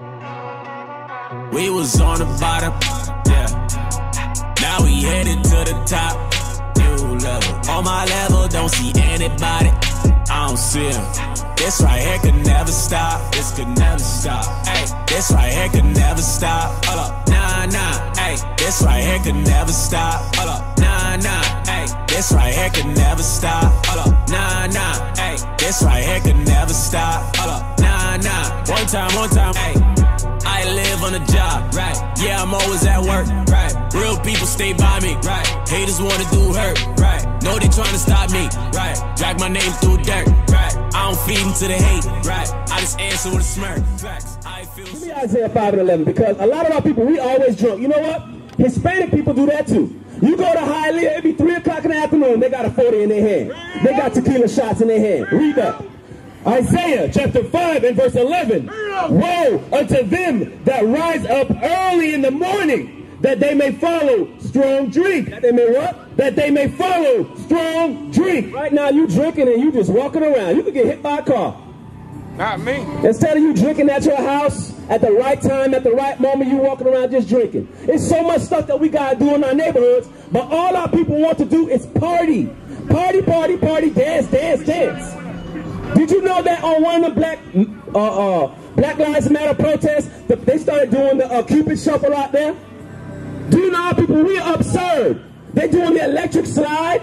We was on the bottom, yeah. Now we headed to the top, new level. On my level, don't see anybody. I don't see him. This right here could never stop. This could never stop. Hey, this right here could never stop. Hold up, nah, nah. Hey, this right here could never stop. Hold up, nah, nah. Hey, this right here could never stop. Hold up, nah, nah. Hey, this right here could never stop. Hold up, nah, nah. One time, one time. Hey, I live on the job, right? Yeah, I'm always at work, right? Real people stay by me, right? Haters wanna do hurt, right? Know they trying to stop me, right? Drag my name through dirt, right? I don't feed into the hate, right? I just answer with a smirk, facts. I feel. Give me Isaiah 5 and 11 because a lot of our people, we always drunk. You know what? Hispanic people do that too. You go to Hialeah, it be 3 o'clock in the afternoon, they got a 40 in their hand. They got tequila shots in their hand. Read that. Isaiah chapter 5 and verse 11. Woe unto them that rise up early in the morning, that they may follow strong drink. That they may what? That they may follow strong drink. Right now you drinking and you just walking around. You could get hit by a car. Not me. Instead of you drinking at your house at the right time, at the right moment, you walking around just drinking. It's so much stuff that we gotta do in our neighborhoods, but all our people want to do is party. Party, party, party, dance, dance, dance. Did you know that on one of the black uh, uh, Black Lives Matter protests, the, they started doing the uh, Cupid shuffle out there? Do you know our people? We are absurd. They're doing the electric slide.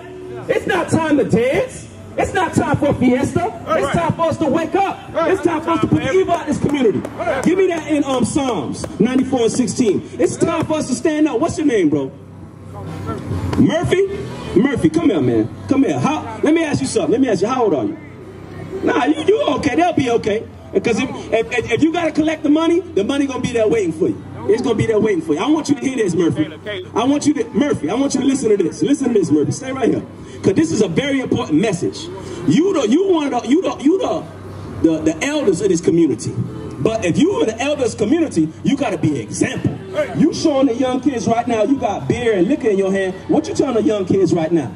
It's not time to dance. It's not time for a fiesta. It's time for us to wake up. It's time for us to put evil out this community. Give me that in um, Psalms 94 and 16. It's time for us to stand up. What's your name, bro? Murphy? Murphy, come here, man. Come here. How, let me ask you something. Let me ask you, how old are you? Nah, you, you okay. They'll be okay. Because if, if, if you got to collect the money, the money going to be there waiting for you. It's going to be there waiting for you. I want you to hear this, Murphy. I want you to, Murphy, I want you to listen to this. Listen to this, Murphy. Stay right here. Because this is a very important message. You the, you one of the, you the, you the, the, the elders of this community. But if you are the elders community, you got to be an example. You showing the young kids right now, you got beer and liquor in your hand. What you telling the young kids right now?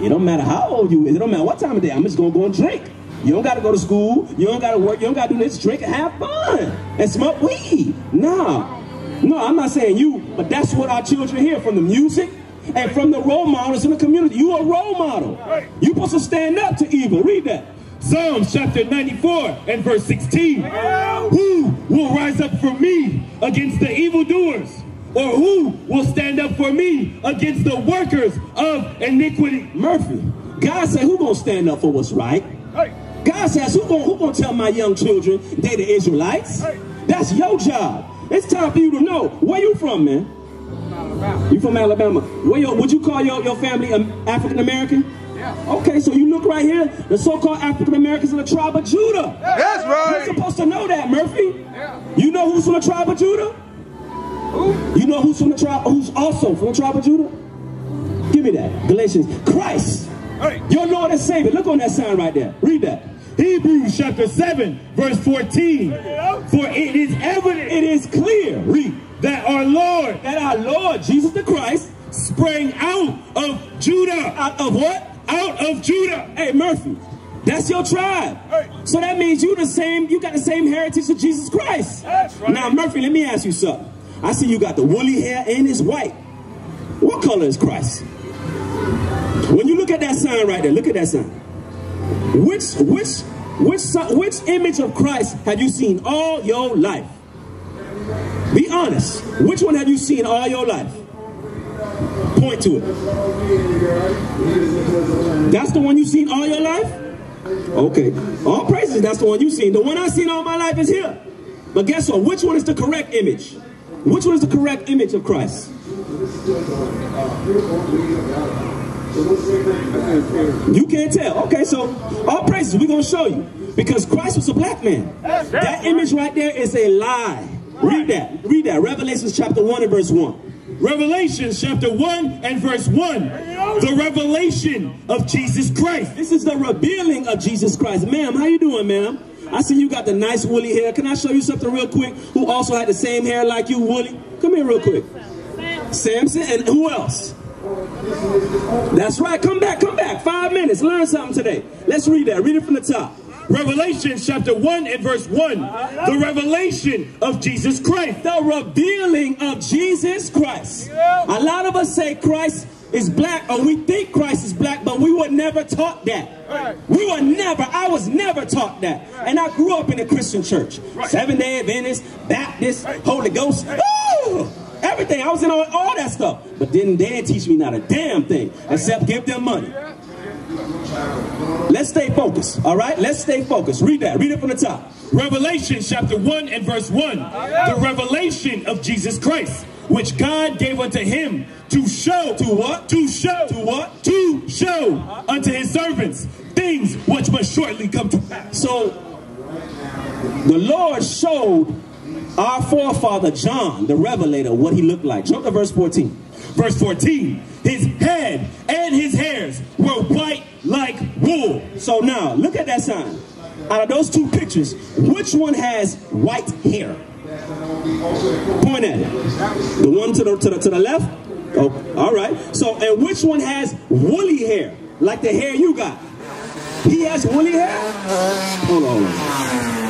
It don't matter how old you is. It don't matter what time of day. I'm just going to go and drink. You don't got to go to school. You don't got to work. You don't got to do this. Drink and have fun and smoke weed. Nah. No, I'm not saying you, but that's what our children hear from the music and from the role models in the community. You a role model. You supposed to stand up to evil. Read that. Psalms chapter 94 and verse 16. Who will rise up for me against the evildoers? Or who will stand up for me against the workers of iniquity? Murphy. God said, who gonna stand up for what's right? God says, who gonna, who gonna tell my young children they the Israelites? That's your job. It's time for you to know. Where you from, man? You from Alabama. Where your, would you call your, your family um, African American? Yeah. Okay, so you look right here. The so-called African Americans in the tribe of Judah. That's right. You're supposed to know that, Murphy. Yeah. You know who's from the tribe of Judah? Who? You know who's from the tribe? Who's also from the tribe of Judah? Give me that. Galatians. Christ. Hey. Your Lord and Savior. Look on that sign right there. Read that. Hebrews chapter 7 verse 14. For it is evident It is clear. Read. that our Lord That our Lord Jesus the Christ sprang out of Judah. out of what? Out of Judah. Hey Murphy. That's your tribe. Hey. So that means you the same, you got the same heritage of Jesus Christ. That's right. Now Murphy, let me ask you something. I see you got the woolly hair and it's white. What color is Christ? When you look at that sign right there, look at that sign. Which which which which image of Christ have you seen all your life? Be honest. Which one have you seen all your life? Point to it. That's the one you've seen all your life? Okay. All praises, that's the one you've seen. The one I've seen all my life is here. But guess what? Which one is the correct image? Which one is the correct image of Christ? You can't tell. Okay, so all praises, we're going to show you. Because Christ was a black man. That image right there is a lie. Read that. Read that. Revelation chapter 1 and verse 1. Revelation chapter 1 and verse 1. The revelation of Jesus Christ. This is the revealing of Jesus Christ. Ma'am, how you doing, ma'am? I see you got the nice woolly hair. Can I show you something real quick? Who also had the same hair like you, Woolly? Come here real quick. Samson and who else? That's right. Come back, come back. Five minutes. Learn something today. Let's read that. Read it from the top. Revelation chapter 1 and verse one uh-huh. The revelation of Jesus Christ. The revealing of Jesus Christ. A lot of us say Christ is black or we think Christ is black, but we were never taught that. We were never, I was never taught that. And I grew up in a Christian church. Seven day Adventist, Baptist, Holy Ghost. Everything. I was in all, all that stuff. But didn't teach me not a damn thing except give them money. Let's stay focused, all right? Let's stay focused. Read that. Read it from the top. Revelation chapter 1 and verse 1. The revelation of Jesus Christ, which God gave unto him to show. To what? To show. To what? To show unto his servants things which must shortly come to pass. So the Lord showed our forefather John, the revelator, what he looked like. Jump to verse 14. Verse 14. His head and his hairs were white like wool. So now, look at that sign. Out of those two pictures, which one has white hair? Point at it. The one to the, to the, to the left? Oh, all right. So, and which one has woolly hair? Like the hair you got? He has woolly hair? Hold on. hold on.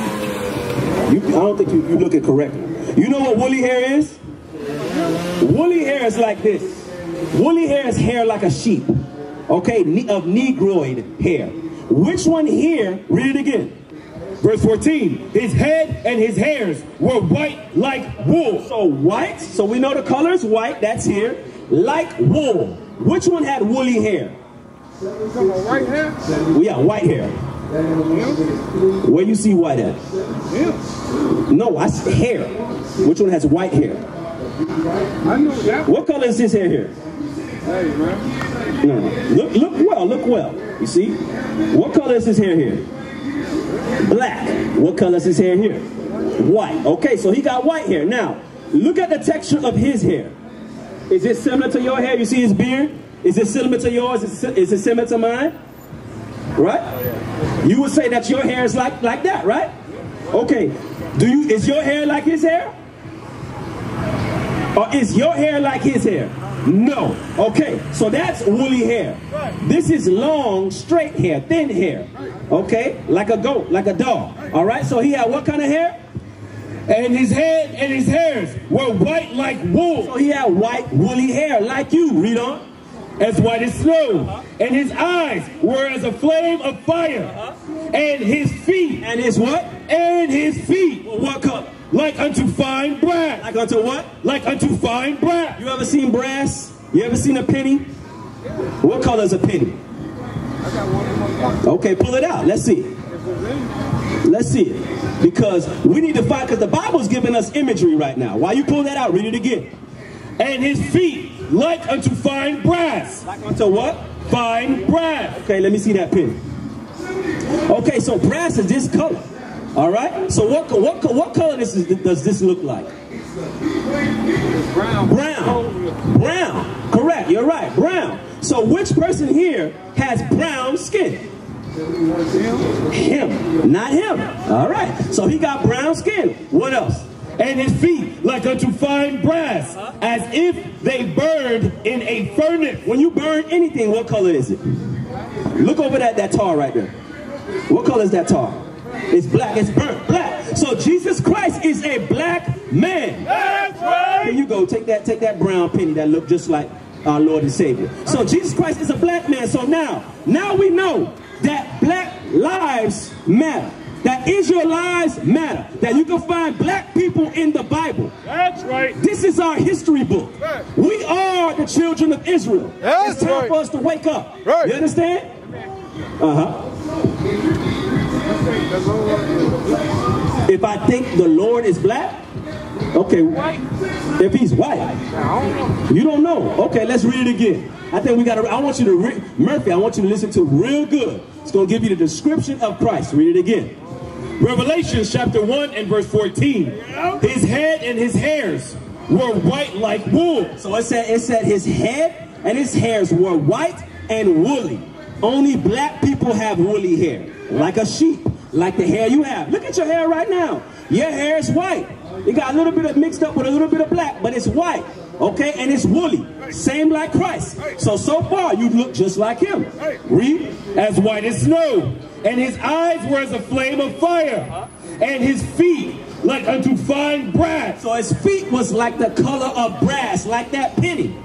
You, I don't think you, you look it correctly. You know what woolly hair is? Woolly hair is like this. Woolly hair is hair like a sheep. Okay, of negroid hair. Which one here? Read it again. Verse 14. His head and his hairs were white like wool. So white, so we know the color is white, that's here. Like wool. Which one had woolly hair? Right here? Well, yeah, white hair. Where you see white at? No, I see hair. Which one has white hair? I know that. What color is his hair here? Hey, man. No, no. Look, look well, look well. You see? What color is his hair here? Black. What color is his hair here? White. Okay, so he got white hair. Now, look at the texture of his hair. Is it similar to your hair? You see his beard? Is it similar to yours? Is it similar to mine? Right? You would say that your hair is like, like that, right? Okay. Do you is your hair like his hair? Or is your hair like his hair? No. Okay, so that's woolly hair. This is long, straight hair, thin hair. Okay, like a goat, like a dog. All right, so he had what kind of hair? And his head and his hairs were white like So wool, he had white, woolly hair, like you. Read on. As white as snow. And his eyes were as a flame of fire. Uh-huh. And his feet, And his what? and his feet, What color? like unto fine brass. Like unto what? Like unto fine brass. You ever seen brass? You ever seen a penny? What color is a penny? Okay, pull it out. Let's see. Let's see it. Because we need to find, because the Bible's giving us imagery right now. While you pull that out, read it again. And his feet like unto fine brass. Like unto what? Fine brass. Okay, let me see that pin. Okay, so brass is this color. All right. So what what what color this is, does this look like? Brown. Brown. Brown. Correct. You're right. Brown. So which person here has brown skin? Him. Not him. All right. So he got brown skin. What else? And his feet like unto fine brass, uh-huh. as if they burned in a furnace. When you burn anything, what color is it? Look over that, that tar right there. What color is that tar? It's black. It's burnt black. So Jesus Christ is a black man. That's right. Here you go. Take that, take that brown penny that looked just like our Lord and Savior. So Jesus Christ is a black man. So now, now we know that black lives matter. That Israel Israelites matter. That you can find black people in the Bible. That's right. This is our history book. Right. We are the children of Israel. That's it's time right. for us to wake up. Right. You understand? Uh-huh. If I think the Lord is black, okay. If he's white, you don't know. Okay, let's read it again. I think we got to, I want you to, re- Murphy, I want you to listen to real good. It's going to give you the description of Christ. Read it again. Revelation chapter 1 and verse 14. His head and his hairs were white like wool. So it said, it said his head and his hairs were white and woolly. Only black people have woolly hair, like a sheep, like the hair you have. Look at your hair right now. Your hair is white. It got a little bit of mixed up with a little bit of black, but it's white. Okay, and it's woolly. Same like Christ. So, so far, you look just like him. Read. as white as snow. and his eyes were as a flame of fire, and his feet like unto fine brass. So his feet was like the color of brass, like that penny.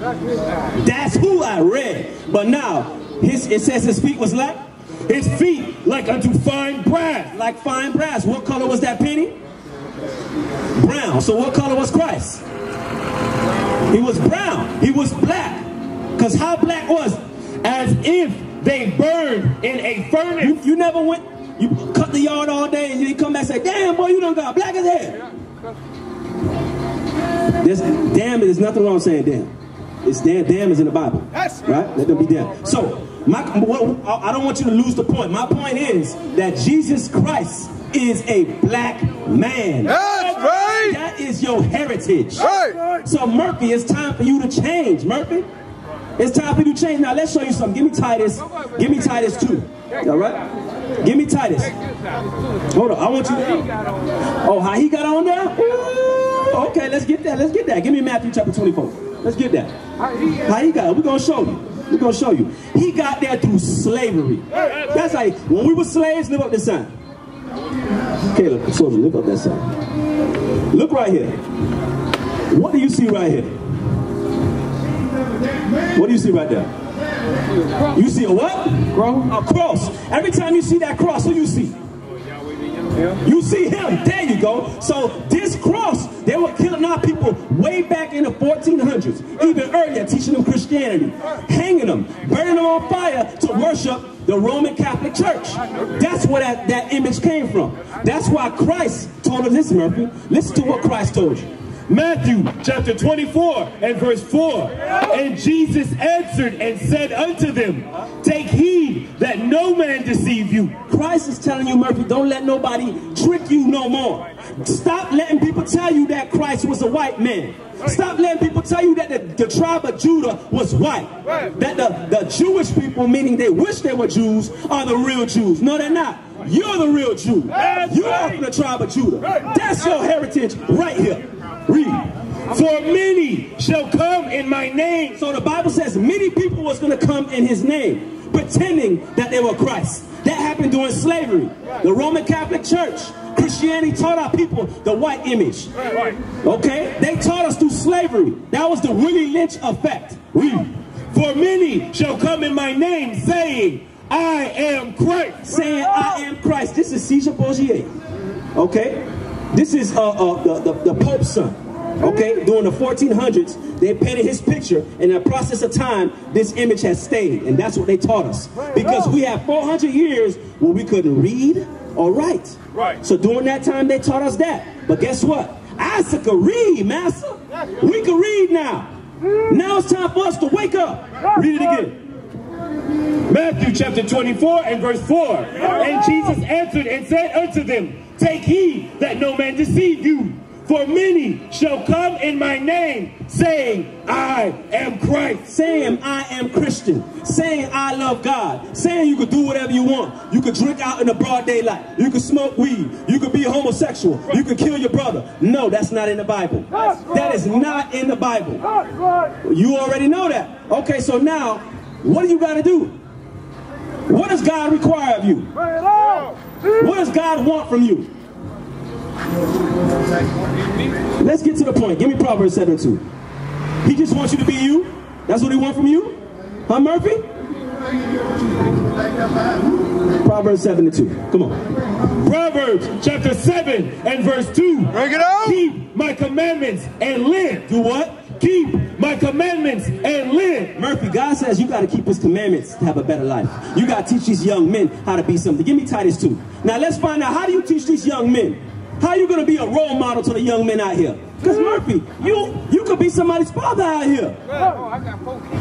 That's who I read. But now, his, it says his feet was like? His feet like unto fine brass. Like fine brass. What color was that penny? Brown. So what color was Christ? He was brown. He was black. Because how black was? As if they burned in a furnace. You, you never went, you cut the yard all day and you come back and say, damn boy, you done got black as hell. There's, damn, it, there's nothing wrong saying damn. It's damn, damn is in the Bible. Right? Let them be damn. So, my, what, I don't want you to lose the point. My point is that Jesus Christ is a black man. That's right. That is your heritage. Right. So Murphy, it's time for you to change, Murphy. It's time for you to change. Now let's show you something. Give me Titus. Give me Titus too. All right? Give me Titus. Hold on. I want you to. Oh, how he got on there? Ooh, okay, let's get that. Let's get that. Give me Matthew chapter 24. Let's get that. How he got? We're going to show you. We're going to show you. He got there through slavery. That's like when we were slaves, live up this sign. Caleb, soldier, lift up that sign. Look right here. What do you see right here? What do you see right there? You see a what? A cross. Every time you see that cross, who you see? You see him. There you go. So this cross, they were killing our people way back in the 1400s, even earlier, teaching them Christianity, hanging them, burning them on fire to worship the Roman Catholic Church. That's where that, that image came from. That's why Christ told us this, Murphy. Listen to what Christ told you. Matthew chapter 24 and verse 4. And Jesus answered and said unto them, Take heed that no man deceive you. Christ is telling you, Murphy, don't let nobody trick you no more. Stop letting people tell you that Christ was a white man. Stop letting people tell you that the, the tribe of Judah was white. That the, the Jewish people, meaning they wish they were Jews, are the real Jews. No, they're not. You're the real Jew. You are from the tribe of Judah. That's your heritage right here. Read. For many shall come in my name. So the Bible says many people was going to come in his name, pretending that they were Christ. That happened during slavery. The Roman Catholic Church, Christianity taught our people the white image. Okay? They taught us through slavery. That was the Willie Lynch effect. For many shall come in my name, saying, I am Christ. Saying, I am Christ. This is Caesar Borgia. Okay? This is uh, uh, the, the, the Pope's son. Okay, during the 1400s, they painted his picture. And in the process of time, this image has stayed, and that's what they taught us. Because we have 400 years where we couldn't read or write. Right. So during that time, they taught us that. But guess what? Isaac could read, master. We can read now. Now it's time for us to wake up. Read it again. Matthew chapter 24 and verse 4. And Jesus answered and said unto them, Take heed that no man deceive you. For many shall come in my name, saying, I am Christ. saying I am Christian, saying I love God, saying you could do whatever you want. You could drink out in the broad daylight. You could smoke weed. You could be a homosexual. You could kill your brother. No, that's not in the Bible. That is not in the Bible. You already know that. Okay, so now, what do you got to do? What does God require of you? What does God want from you? Let's get to the point. Give me Proverbs 7 2. He just wants you to be you. That's what he wants from you? Huh, Murphy? Proverbs 7 2. Come on. Proverbs chapter 7 and verse 2. Bring it out. Keep my commandments and live. Do what? Keep my commandments and live. Murphy, God says you got to keep his commandments to have a better life. You got to teach these young men how to be something. Give me Titus 2. Now let's find out how do you teach these young men? How are you going to be a role model to the young men out here? Because Murphy, you you could be somebody's father out here.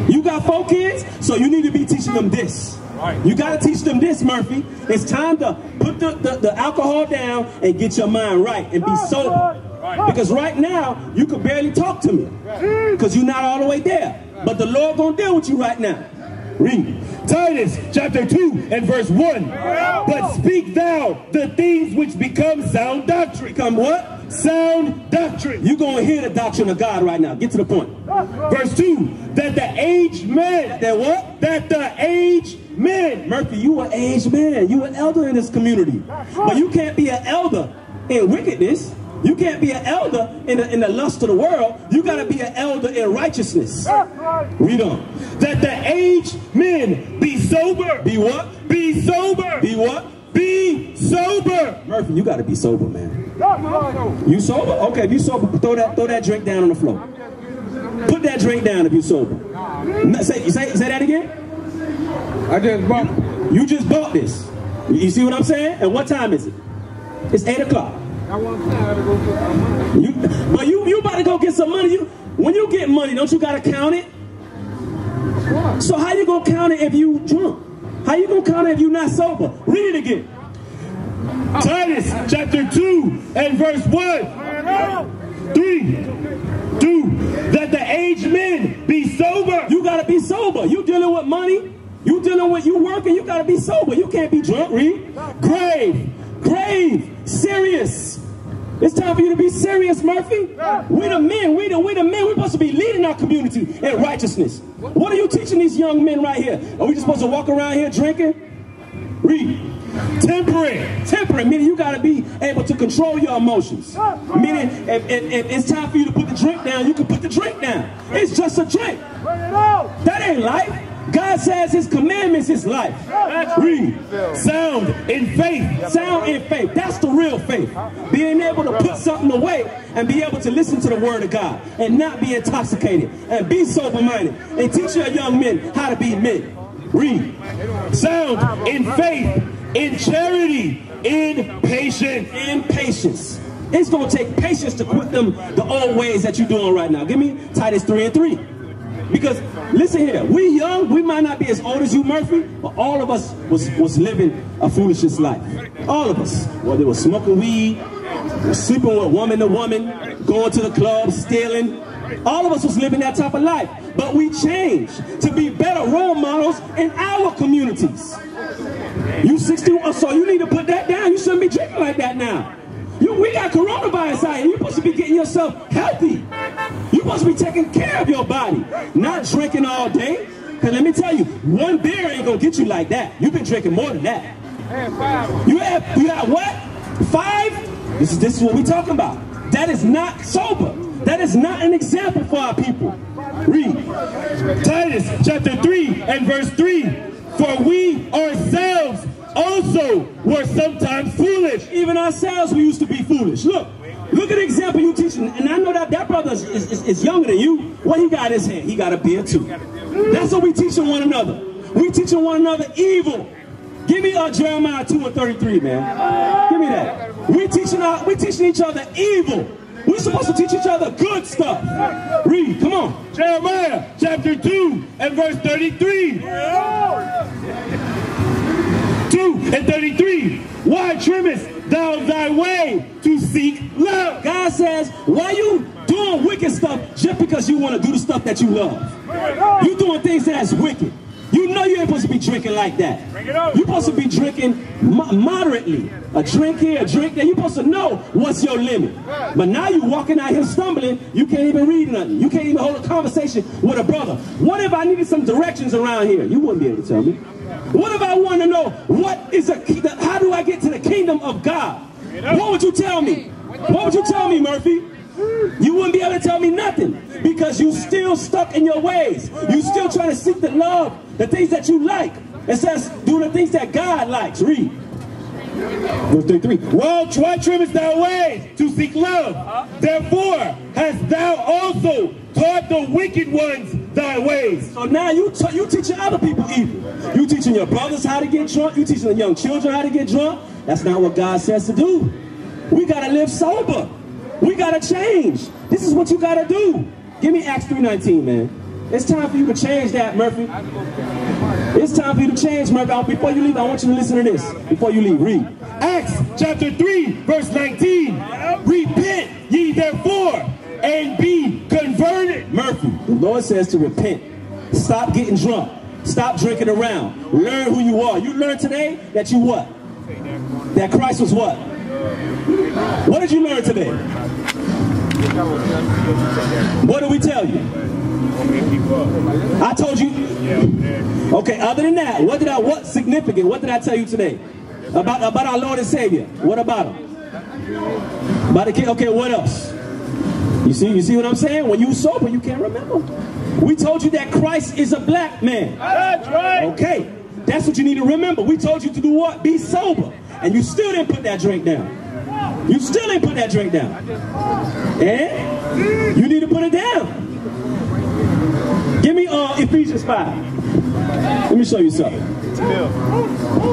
You got four kids, so you need to be teaching them this. You got to teach them this, Murphy. It's time to put the, the, the alcohol down and get your mind right and be sober. Because right now, you can barely talk to me. Because you're not all the way there. But the Lord to deal with you right now. Read. Titus chapter 2 and verse 1. But speak thou the things which become sound doctrine. Come what? Sound doctrine. You're going to hear the doctrine of God right now. Get to the point. Verse 2. That the aged man, That what? that the aged men. Murphy, you an aged man. You an elder in this community. But you can't be an elder in wickedness. You can't be an elder in the, in the lust of the world. You got to be an elder in righteousness. Read on. That the aged men be sober. Be what? Be sober. Be what? Be sober. Murphy, you got to be sober, man. You sober? Okay, if you sober, throw that throw that drink down on the floor. Put that drink down if you sober. Say, say, say that again. I just bumped. You just bought this. You see what I'm saying? And what time is it? It's 8 o'clock. I want to go get my money. You, but you, you about to go get some money. You, when you get money, don't you got to count it? So how you going to count it if you drunk? How you going to count it if you not sober? Read it again. Oh. Titus chapter 2 and verse 1. 3. 2. That the aged men be sober. You got to be sober. You dealing with money. You dealing with you working. You got to be sober. You can't be drunk. Read. Grave. Grave. Serious. It's time for you to be serious, Murphy. We the men. We the we the men. We're supposed to be leading our community in righteousness. What are you teaching these young men right here? Are we just supposed to walk around here drinking? Read. Temperate. Temperate, meaning you got to be able to control your emotions. Meaning, if, if, if it's time for you to put the drink down, you can put the drink down. It's just a drink. That ain't life. God says his commandments is life. Read. Sound in faith. Sound in faith. That's the real faith. Being able to put something away and be able to listen to the word of God and not be intoxicated and be sober-minded and teach your young men how to be men. Read. Sound in faith. In charity. In patience. In patience. It's going to take patience to quit them the old ways that you're doing right now. Give me Titus 3 and 3. Because listen here, we young, we might not be as old as you, Murphy, but all of us was, was living a foolishness life. All of us. Whether it was smoking weed, sleeping with woman to woman, going to the club, stealing. All of us was living that type of life. But we changed to be better role models in our communities. You 61, so you need to put that down. You shouldn't be drinking like that now. You, we got coronavirus out here. You're supposed to be getting yourself healthy. You're supposed to be taking care of your body, not drinking all day. Because let me tell you, one beer ain't going to get you like that. You've been drinking more than that. You have, you have what? Five? This is, this is what we're talking about. That is not sober. That is not an example for our people. Read. Titus chapter 3 and verse 3. For we ourselves also were sometimes foolish. Even ourselves, we used to be foolish. Look, look at the example you teaching. And I know that that brother is, is, is younger than you. What he got in his hand? He got a beard too. That's what we teaching one another. We teaching one another evil. Give me uh, Jeremiah 2 and 33, man. Give me that. We teaching our, we teaching each other evil. We're supposed to teach each other good stuff. Read, come on. Jeremiah chapter 2 and verse 33. 2 and 33. Why trimmest thou thy way to seek love? God says, why you doing wicked stuff just because you want to do the stuff that you love? You doing things that's wicked. You know you ain't supposed to be drinking like that. You're supposed to be drinking mo moderately. A drink here, a drink there. You're supposed to know what's your limit. But now you walking out here stumbling, you can't even read nothing. You can't even hold a conversation with a brother. What if I needed some directions around here? You wouldn't be able to tell me. What if I want to know what is a how do I get to the kingdom of God? What would you tell me? What would you tell me, Murphy? You wouldn't be able to tell me nothing because you still stuck in your ways. You still trying to seek the love, the things that you like. It says do the things that God likes. Read. Verse 33. Well, why trimmest thou ways to seek love? Therefore hast thou also taught the wicked ones thy ways. So now you you teaching other people evil. You teaching your brothers how to get drunk. You teaching the young children how to get drunk. That's not what God says to do. We got to live sober. We got to change. This is what you got to do. Give me Acts 3.19, man. It's time for you to change that, Murphy. It's time for you to change, Murphy. Before you leave, I want you to listen to this. Before you leave, read. Acts chapter 3, verse 19. Lord says to repent. Stop getting drunk. Stop drinking around. Learn who you are. You learned today that you what? That Christ was what? What did you learn today? What did we tell you? I told you. Okay, other than that, what did I, what significant, what did I tell you today? About, about our Lord and Savior. What about him? About the kid, okay, what else? You see, you see what I'm saying? When you sober, you can't remember. We told you that Christ is a black man. That's right. Okay, that's what you need to remember. We told you to do what? Be sober. And you still didn't put that drink down. You still didn't put that drink down. And you need to put it down. Give me uh, Ephesians 5. Let me show you something.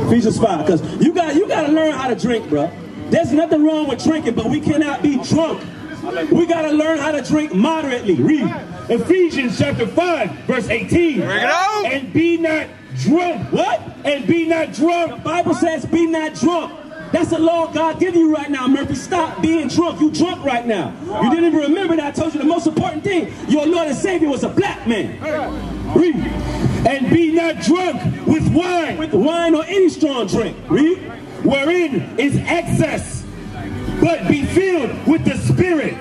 Ephesians 5. Because you got you gotta learn how to drink, bro. There's nothing wrong with drinking, but we cannot be drunk. We gotta learn how to drink moderately. Read. Ephesians chapter 5, verse 18. Bring it out. And be not drunk. What? And be not drunk. Bible says be not drunk. That's the law God give you right now, Murphy. Stop being drunk. You drunk right now. You didn't even remember that I told you the most important thing. Your Lord and Savior was a black man. Read. And be not drunk with wine, With wine or any strong drink. Read. wherein is excess, but be filled with the Spirit.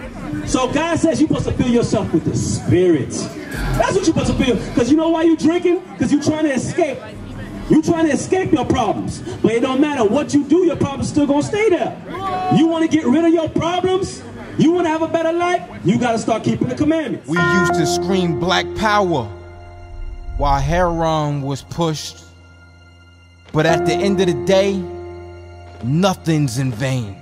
So God says you're supposed to fill yourself with the Spirit. That's what you're supposed to feel. Because you know why you're drinking? Because you're trying to escape. You're trying to escape your problems. But it don't matter what you do, your problems still going to stay there. You want to get rid of your problems? You want to have a better life? You got to start keeping the commandments. We used to scream black power while heroin was pushed. But at the end of the day, nothing's in vain.